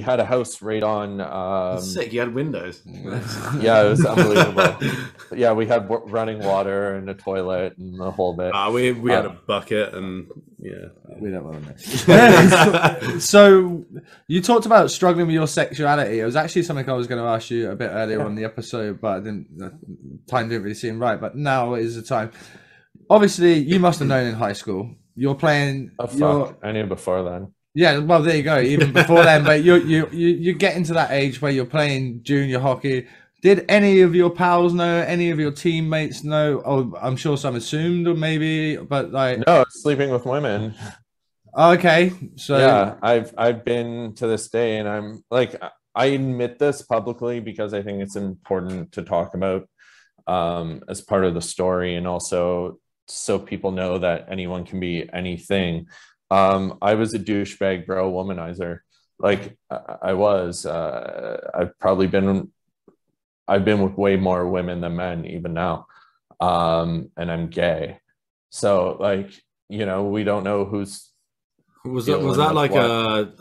we had a house right on. Um, Sick. You had windows. yeah, it was unbelievable. yeah, we had w- running water and a toilet and the whole bit. Uh, we we had Uh, a bucket and yeah. We don't want to know. so you talked about struggling with your sexuality. It was actually something I was going to ask you a bit earlier on the episode, but I didn't. The time didn't really seem right. But now is the time. Obviously, you must have known in high school. You're playing. Oh you're- fuck! I knew before then. Yeah, well, there you go. Even before then, but you you you you get into that age where you're playing junior hockey. Did any of your pals know? Any of your teammates know? Oh, I'm sure some assumed, or maybe, but like, No, sleeping with women. okay, so yeah, I've I've been to this day, and I'm like I admit this publicly because I think it's important to talk about um, as part of the story, and also so people know that anyone can be anything. Um, I was a douchebag, bro, womanizer. Like I, I was. Uh, I've probably been. I've been with way more women than men, even now, um, and I'm gay. So, like, you know, we don't know who's Was that was that like what? a,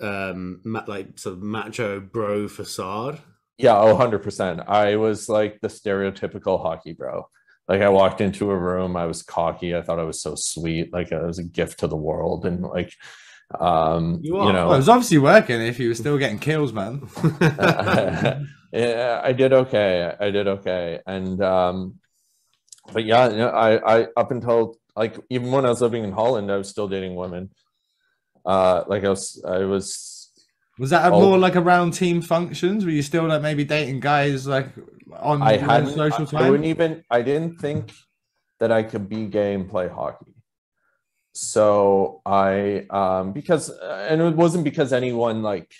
a um like sort of macho bro facade? Yeah, oh, 100%. I was like the stereotypical hockey bro. Like I walked into a room, I was cocky. I thought I was so sweet. Like I was a gift to the world. And like, um, You you, are. well, it was obviously working if you were still getting kills, man. yeah, I did okay. I did okay. And, um, but yeah, you know, I, I, up until like, even when I was living in Holland, I was still dating women. Uh, like I was, I was, Was that more like around team functions? Were you still like maybe dating guys like on I hadn't, social I, I wouldn't even, I didn't think that I could be gay and play hockey. So I, um, because, and it wasn't because anyone like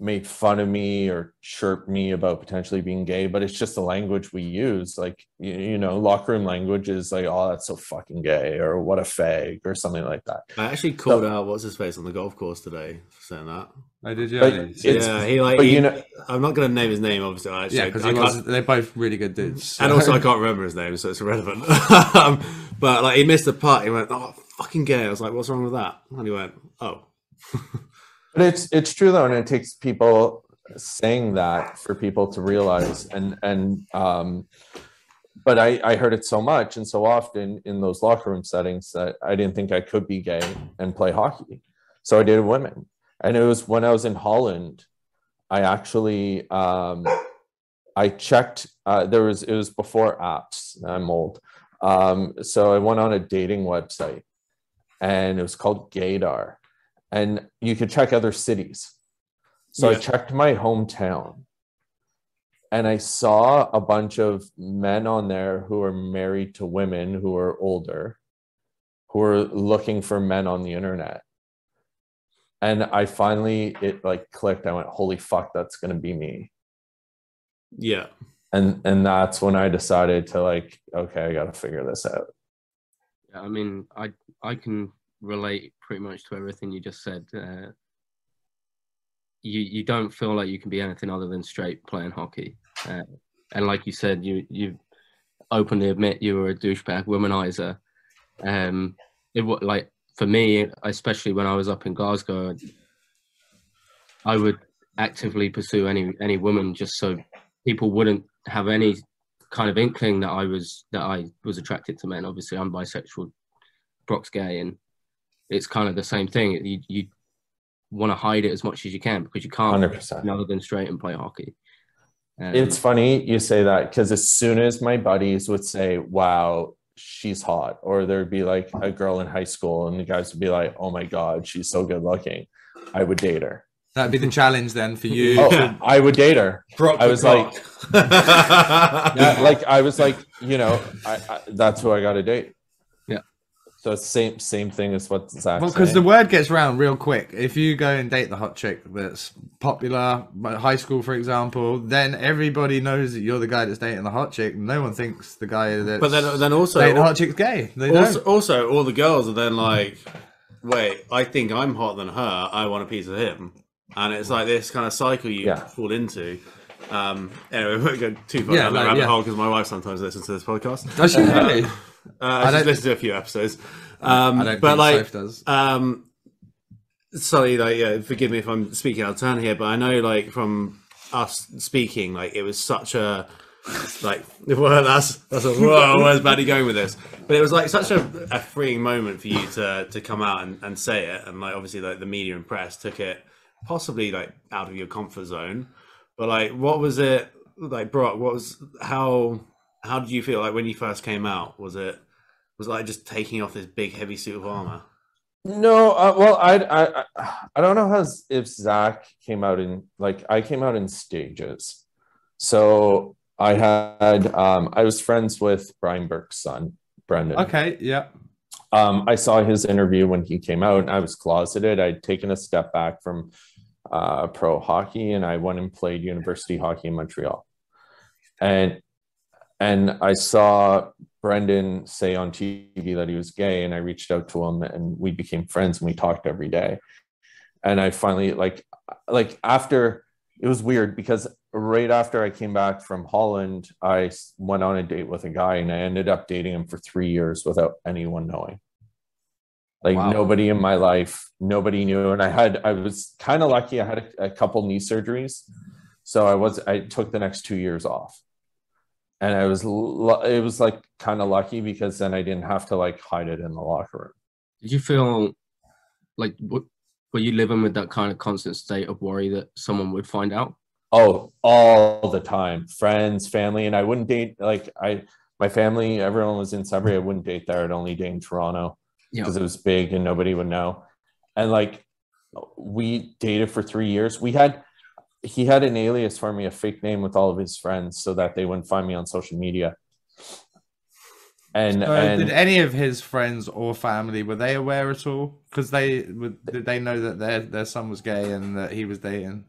made fun of me or chirped me about potentially being gay, but it's just the language we use. Like, you, you know, locker room language is like, oh, that's so fucking gay or what a fag or something like that. I actually called out what's his face on the golf course today for saying that. I did, yeah. But yeah, yeah, he like but he- you know- I'm not gonna name his name obviously. Actually, yeah, because they're both really good dudes. and also I can't remember his name, so it's irrelevant. um, but like he missed the putt. He went, "Oh, fucking gay." I was like, "What's wrong with that?" And he went, "Oh." But it's it's true though, and it takes people saying that for people to realize. And and um, but I I heard it so much and so often in those locker room settings that I didn't think I could be gay and play hockey. So I dated women, and it was when I was in Holland, I actually um, I checked. Uh, there was it was before apps. I'm old, um, so I went on a dating website, and it was called Gaydar and you could check other cities. So I checked my hometown and I saw a bunch of men on there who are married to women who are older, who are looking for men on the internet. And I finally, it like clicked. I went, holy fuck, that's going to be me. Yeah. And, and that's when I decided to like, okay, I got to figure this out. Yeah, I mean, I I can relate pretty much to everything you just said. Uh, you you don't feel like you can be anything other than straight playing hockey, uh, and like you said, you you openly admit you were a douchebag womanizer. Um, it was like for me, especially when I was up in Glasgow, I would actively pursue any any woman just so people wouldn't have any kind of inkling that I was that I was attracted to men. Obviously, I'm bisexual, Brock's gay, and it's kind of the same thing. You you want to hide it as much as you can because you can't 100%. other than straight and play hockey. Um, It's funny you say that because as soon as my buddies would say, "Wow, she's hot," or there'd be like a girl in high school, and the guys would be like, "Oh my god, she's so good looking," I would date her. That'd be the challenge then for you. Oh, I would date her. Brock I the was like- Yeah, like I was like, you know, I, I, that's who I got to date. Yeah. So it's same same thing as what Zach. Well, because the word gets around real quick. If you go and date the hot chick that's popular, high school, for example, then everybody knows that you're the guy that's dating the hot chick. No one thinks the guy that's but then then also dating the hot chick's gay. They also, don't. also all the girls are then like, wait, I think I'm hotter than her. I want a piece of him, and it's like this kind of cycle you Yeah. fall into. Um, anyway, we won't go too far Yeah, down that rabbit yeah. hole because my wife sometimes listens to this podcast. Does she really? Uh, she's don't- listened to a few episodes. Um, I don't but think like, does. um, sorry, like, yeah, forgive me if I'm speaking out of turn here, but I know, like, from us speaking, like, it was such a, like, well, that's that's a whoa, where's Baddy going with this? But it was like such a, a freeing moment for you to to come out and, and say it, and like, obviously, like the media and press took it possibly like out of your comfort zone, but like, what was it like, Brock? What was how how did you feel like when you first came out? Was it was it like just taking off this big heavy suit of armor? No, uh, well, I, I I don't know how if Zach came out in like I came out in stages. So I had um I was friends with Brian Burke's son, Brendan. Okay, yeah. Um, I saw his interview when he came out. And I was closeted. I'd taken a step back from uh, pro hockey, and I went and played university hockey in Montreal. And and I saw Brendan say on TV that he was gay, and I reached out to him, and we became friends, and we talked every day. And I finally like like after it was weird because right after I came back from Holland, I went on a date with a guy, and I ended up dating him for three years without anyone knowing. Like Wow. nobody in my life, nobody knew, and I had I was kind of lucky. I had a, a couple knee surgeries, so I was I took the next two years off and I was it was like kind of lucky because then I didn't have to like hide it in the locker room. Did you feel like w- were you living with that kind of constant state of worry that someone would find out? Oh, all the time, friends, family, and I wouldn't date like I my family. Everyone was in Sudbury. I wouldn't date there. I'd only date in Toronto Yeah. because it was big and nobody would know. And like we dated for three years. We had he had an alias for me, a fake name with all of his friends, so that they wouldn't find me on social media. And So and did any of his friends or family were they aware at all? Because they would did they know that their their son was gay and that he was dating?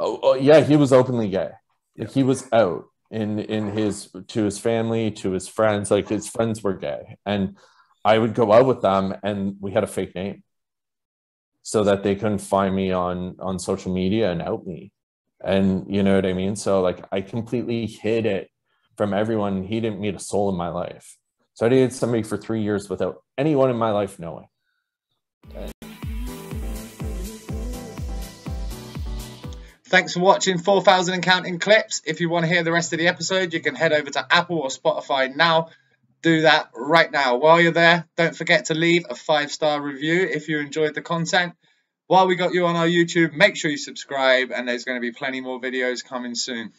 Oh, oh, yeah, he was openly gay. Yeah. Like he was out in in his to his family, to his friends. Like his friends were gay, and I would go out with them, and we had a fake name, so that they couldn't find me on on social media and out me. And you know what I mean. So like I completely hid it from everyone. He didn't meet a soul in my life. So I dated somebody for three years without anyone in my life knowing. Thanks for watching 4,000 and counting clips. If you want to hear the rest of the episode, you can head over to Apple or Spotify now. Do that right now. While you're there, don't forget to leave a five star review if you enjoyed the content. While we got you on our YouTube, make sure you subscribe, and there's going to be plenty more videos coming soon.